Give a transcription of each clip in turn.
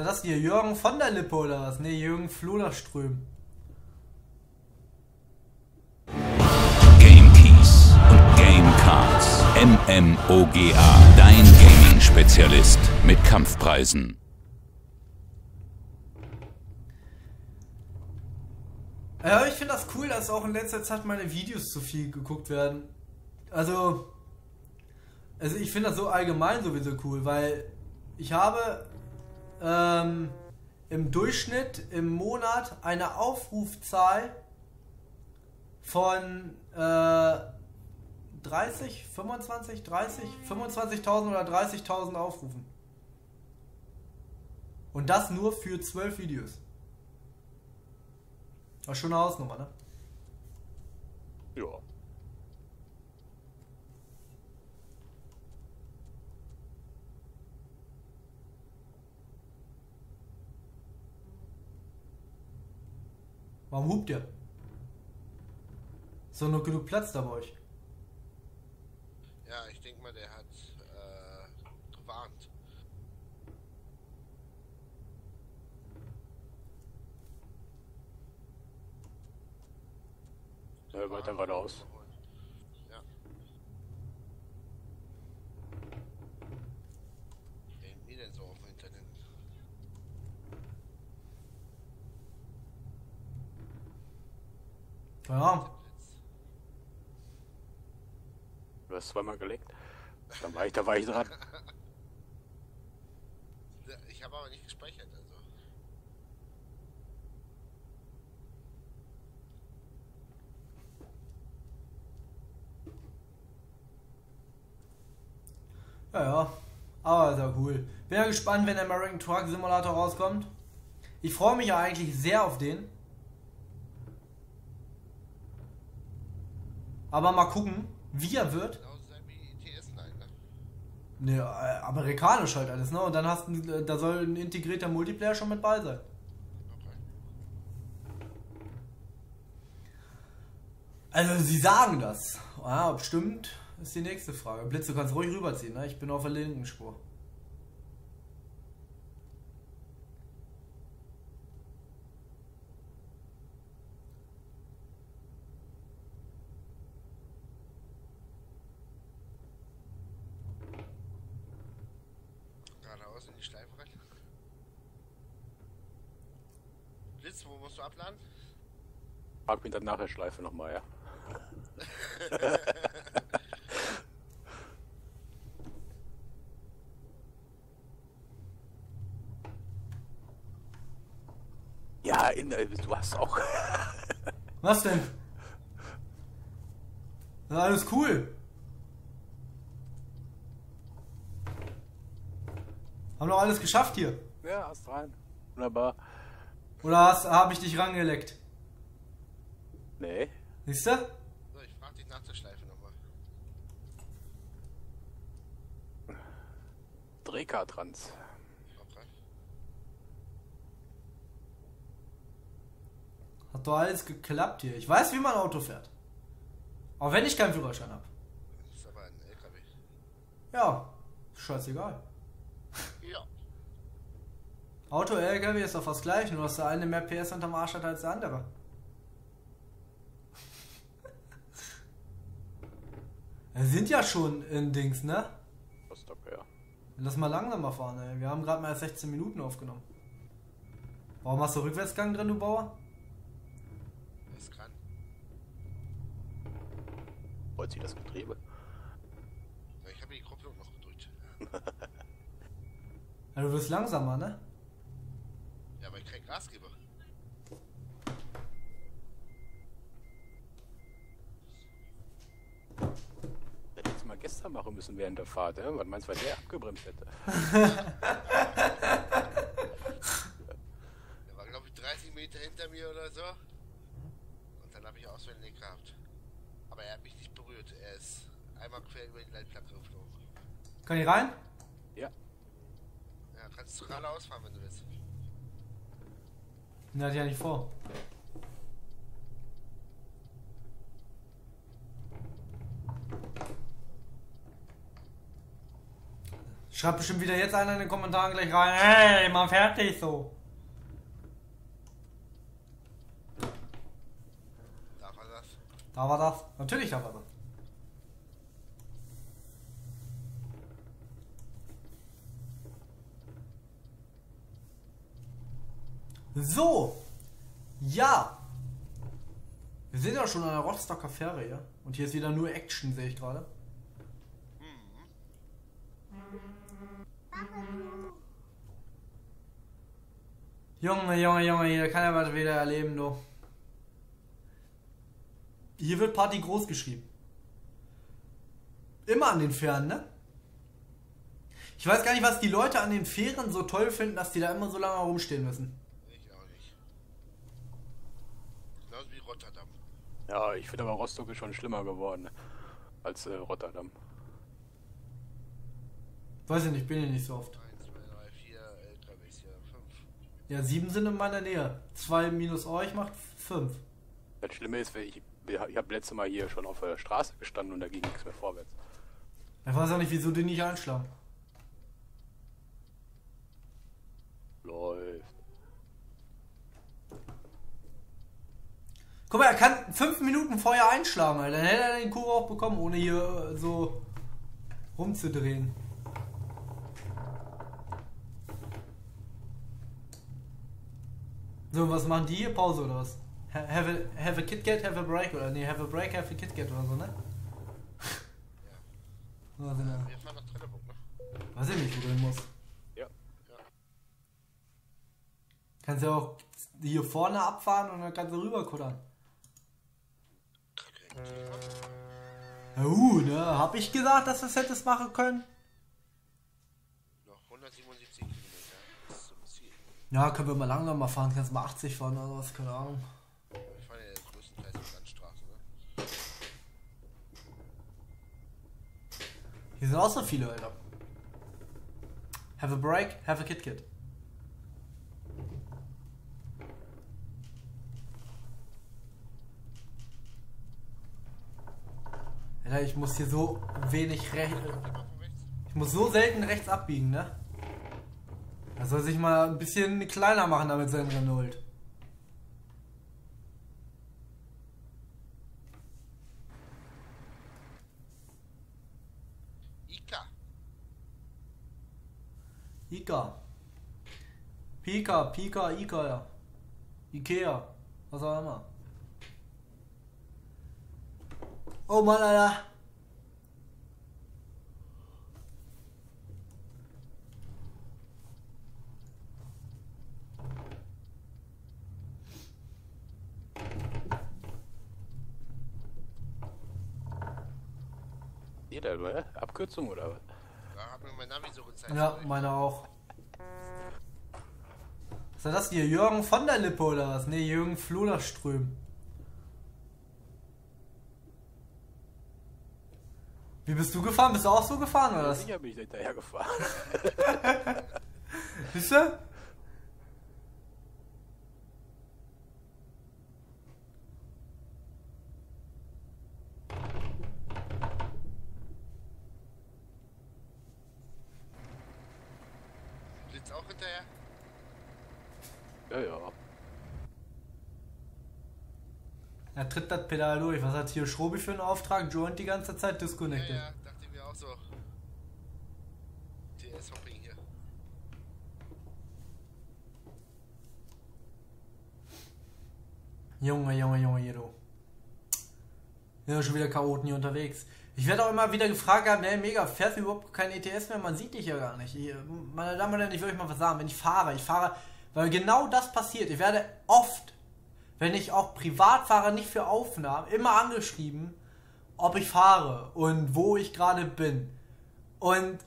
ist das hier? Jürgen von der Lippe oder was? Ne, Jürgen Floderström. Game Keys und Game Cards. MMOGA, dein Gaming-Spezialist mit Kampfpreisen. Ja, ich finde das cool, dass auch in letzter Zeit meine Videos zu viel geguckt werden. Also, also ich finde das so allgemein sowieso cool, weil ich habe ähm, im Durchschnitt im Monat eine Aufrufzahl von äh, 30, 25, 30, 25.000 oder 30.000 Aufrufen. Und das nur für 12 Videos. Das ist schon eine Hausnummer, ne? Ja. Warum hupt ihr? Ist doch noch genug Platz da bei euch. Ja, ich denke mal, der hat äh, gewarnt. Ja, weiter geradeaus. Ja. Denkt mir denn so auf dem Internet? Ja, Blitz. Du hast zweimal gelegt. Dann war ich, da war ich dran. Ich habe aber nicht gespeichert, also. ja, ja. Aber ist ja cool. Bin ja gespannt, wenn der American Truck Simulator rauskommt. Ich freue mich ja eigentlich sehr auf den. Aber mal gucken, wie er wird. Genauso sein wie TS9, ne? Ne, äh, amerikanisch halt alles, ne? Und dann hast du, äh, da soll ein integrierter Multiplayer schon mit bei sein. Okay. Also sie sagen das. Ja, ob stimmt, ist die nächste Frage. Blitz, du kannst ruhig rüberziehen, ne? Ich bin auf der linken Spur. Geradeaus in die Schleife rein. Blitz, wo musst du abladen? Frag mich dann nach der Schleife nochmal, ja. ja, in, der- du hast auch. Was denn? Na, alles cool. Haben doch alles geschafft hier. ja, hast rein. Wunderbar. Oder hast, habe ich dich rangeleckt? Nee. Siehst du? So, ich frag dich nach der Schleife nochmal. Drehkartrans. Okay. Hat doch alles geklappt hier. Ich weiß, wie man Auto fährt. Auch wenn ich keinen Führerschein habe. Das ist aber ein LKW. Ja, scheißegal. Ja. Auto, LKW ist doch fast gleich, nur dass der eine mehr PS unterm Arsch hat als der andere. Wir sind ja schon in Dings, ne? Rostock, ja. Lass mal langsamer fahren, ey. Wir haben gerade mal erst 16 Minuten aufgenommen. Warum hast du Rückwärtsgang drin, du Bauer? Das kann. Wollt sie das Getriebe? Ja, Ich habe die Kupplung noch gedrückt. Ja, du wirst langsamer, ne? Ja, weil ich kein Gas gebe. Gestern machen müssen während der Fahrt, ja? Was meinst du, weil der abgebremst hätte? Der war, glaube ich, 30 Meter hinter mir oder so. Und dann habe ich auswendig gehabt. Aber er hat mich nicht berührt. Er ist einmal quer über die Leitplanke geflogen. Kann ich rein? Ja. Ja, kannst du geradeaus fahren, wenn du willst. Ne, hatte ich ja nicht vor. Schreibt bestimmt wieder jetzt einer in den Kommentaren gleich rein. Hey, mal fertig so. Darf er das? Da war das. Natürlich da war das. So. Ja. Wir sind ja schon an der Rostocker Fähre, ja? Und hier ist wieder nur Action, sehe ich gerade. Junge, Junge, Junge, hier kann er was wieder erleben, du. Hier wird Party groß geschrieben. Immer an den Fähren, ne? Ich weiß gar nicht, was die Leute an den Fähren so toll finden, dass die da immer so lange rumstehen müssen. Ich auch nicht. Genauso wie Rotterdam. Ja, ich finde aber Rostock ist schon schlimmer geworden als äh, Rotterdam. Weiß ich nicht, bin hier nicht so oft. 1, 2, 3, 4 LKWs hier. 5. Ja, sieben sind in meiner Nähe. Zwei minus euch macht fünf. Das Schlimme ist, ich, ich habe letzte Mal hier schon auf der Straße gestanden und da ging nichts mehr vorwärts. Ich weiß auch nicht, wieso die nicht einschlagen. Läuft. Guck mal, er kann fünf Minuten vorher einschlagen, Alter. Dann hätte er den Kurve auch bekommen, ohne hier äh, so rumzudrehen. So, was machen die hier? Pause oder was? Ha- Have a, have a KitKat, have a break oder? Nee, have a break, have a KitKat oder so, ne? Was denn da? Wir fahren nach Trelleborg, ne? Weiß ich nicht, wo du hin musst. Ja. Kannst ja auch hier vorne abfahren und dann kannst du rüberkuttern. Ja, uh, ne? Hab ich gesagt, dass du es hättest machen können? Ja, können wir mal langsam mal fahren. Kannst mal 80 fahren oder was, keine Ahnung. Ich fahre ja größtenteils auf Landstraße, ne? Hier sind auch so viele, Alter. Have a break, have a KitKat. Alter, ich muss hier so wenig rechts. Ich muss so selten rechts abbiegen, ne? Er soll sich mal ein bisschen kleiner machen damit sein Renault. Ika. Ika. Pika, Pika, Ika, ja. Ikea. Was auch immer. Oh Mann, Alter. Jeder, oder? Abkürzung oder was? Da hat mir mein Navi so gezeigt. Ja, meine auch. Was ist das hier? Jürgen von der Lippe oder was? Ne, Jürgen Floderström. Wie bist du gefahren? Bist du auch so gefahren oder was? Sicher bin ich hinterher gefahren. Siehst du? Blitz auch hinterher? ja, ja. Er tritt das Pedal durch. Was hat hier Schrobi für einen Auftrag? Joint die ganze Zeit Ja, disconnected. ja, dachte ich mir auch so. TS-Hopping hier. Junge, Junge, Junge, hier du. Ja, schon wieder Chaoten hier unterwegs. Ich werde auch immer wieder gefragt, hey, mega, fährst du überhaupt kein ETS mehr? Man sieht dich ja gar nicht. Ich, meine Damen und Herren, ich will euch mal was sagen. Wenn ich fahre, ich fahre, weil genau das passiert. Ich werde oft, wenn ich auch privat fahre, nicht für Aufnahmen, immer angeschrieben, ob ich fahre und wo ich gerade bin. Und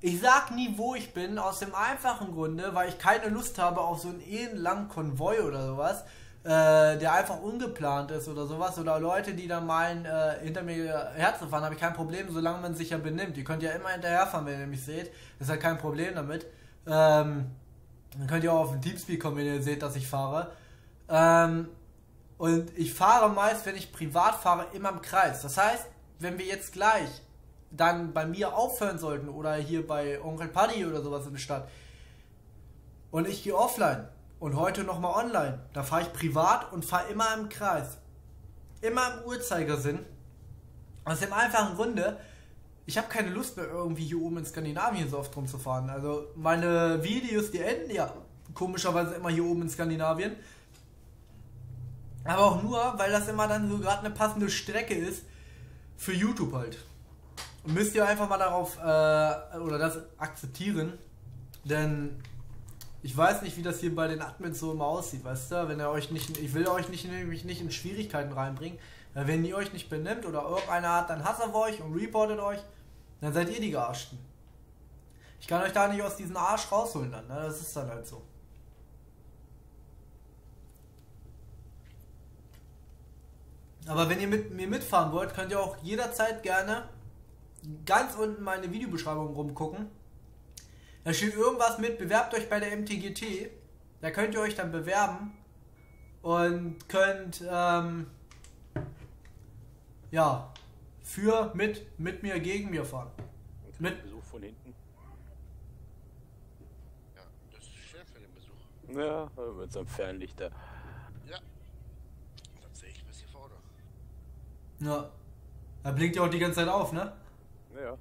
ich sag nie, wo ich bin, aus dem einfachen Grunde, weil ich keine Lust habe auf so einen elendlangen Konvoi oder sowas, äh, der einfach ungeplant ist oder sowas. Oder Leute, die dann meinen, äh, hinter mir herzufahren, habe ich kein Problem, solange man sich ja benimmt. Ihr könnt ja immer hinterherfahren, wenn ihr mich seht. Ist halt kein Problem damit. Ähm, dann könnt ihr auch auf den Teamspeak kommen, wenn ihr seht, dass ich fahre. Ähm, und ich fahre meist, wenn ich privat fahre, immer im Kreis. Das heißt, wenn wir jetzt gleich dann bei mir aufhören sollten oder hier bei Onkel Paddy oder sowas in der Stadt und ich gehe offline und heute nochmal online, da fahre ich privat und fahre immer im Kreis. Immer im Uhrzeigersinn. Aus dem einfachen Grunde, ich habe keine Lust mehr irgendwie hier oben in Skandinavien so oft rumzufahren. Also meine Videos, die enden ja komischerweise immer hier oben in Skandinavien. Aber auch nur, weil das immer dann so gerade eine passende Strecke ist für YouTube halt. Müsst ihr einfach mal darauf äh, oder das akzeptieren. Denn ich weiß nicht, wie das hier bei den Admins so immer aussieht, weißt du? Wenn er euch nicht, ich will euch nicht, nämlich nicht in Schwierigkeiten reinbringen. Weil wenn ihr euch nicht benimmt oder irgendeiner hat dann Hass auf euch und reportet euch, dann seid ihr die Gearschten. Ich kann euch da nicht aus diesem Arsch rausholen dann, ne? Das ist dann halt so. Aber wenn ihr mit mir mitfahren wollt, könnt ihr auch jederzeit gerne ganz unten meine Videobeschreibung rumgucken. Da steht irgendwas mit, bewerbt euch bei der MTGT. Da könnt ihr euch dann bewerben und könnt, ähm, ja, für, mit, mit mir, gegen mir fahren. Mit, Besuch von hinten. Ja, das ist schön für den Besuch. Ja, mit so einem Fernlichter. Ja. Dann sehe ich bis hier vorne. ja. Da blinkt ja auch die ganze Zeit auf, ne? Ja.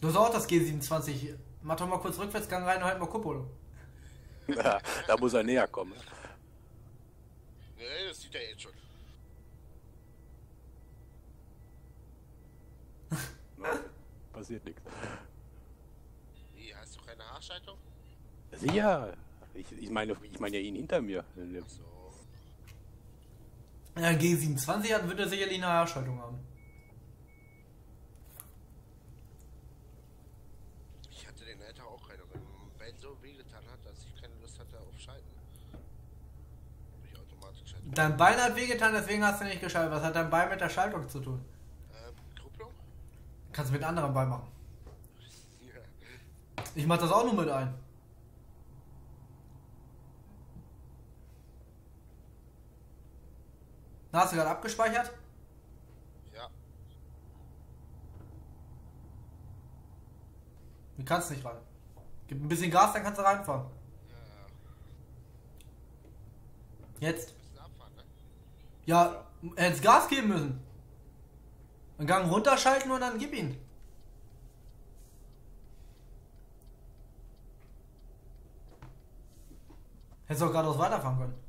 Du hast auch das G27. Mach doch mal kurz Rückwärtsgang rein und halt mal Kupolo. ja. Da muss er näher kommen. Nee, das sieht er jetzt schon. Passiert nichts. Wie, hast du keine Haarschaltung? Sicher. Ich, ich meine, ich meine ja ihn hinter mir. So. Ja, G27 hat, wird er sicherlich eine Haarschaltung haben. Ich hatte den Alter auch keine, weil Ben so wehgetan hat, dass ich keine Lust hatte auf Schalten. Hab ich automatisch geschaltet. Dein Bein hat wehgetan, deswegen hast du nicht geschaltet. Was hat dein Bein mit der Schaltung zu tun? Ähm, Kupplung? Kannst du mit anderen Bein machen. Ja. Ich mach das auch nur mit ein. Na, Hast du gerade abgespeichert? Ja. Du kannst nicht rein. Gib ein bisschen Gas, dann kannst du reinfahren. Ja, Jetzt. abfahren, ne? Ja, hättest Gas geben müssen. Einen Gang runterschalten und dann gib ihn. Hättest auch geradeaus weiterfahren können.